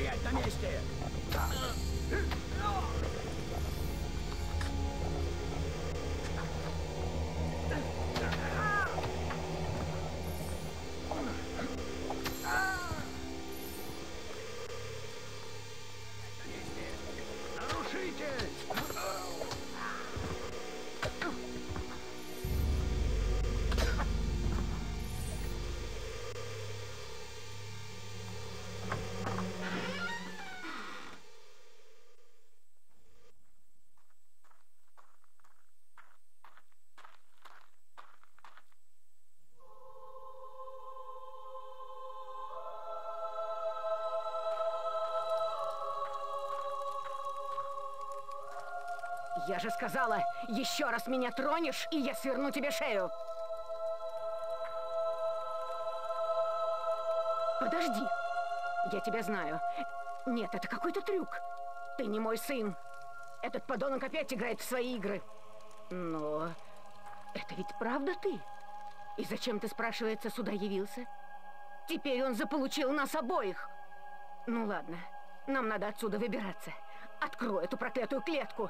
Стоять на месте! Я же сказала, еще раз меня тронешь, и я сверну тебе шею. Подожди. Я тебя знаю. Нет, это какой-то трюк. Ты не мой сын. Этот подонок опять играет в свои игры. Но это ведь правда ты? И зачем ты, спрашивается, сюда явился? Теперь он заполучил нас обоих. Ну ладно, нам надо отсюда выбираться. Открой эту проклятую клетку.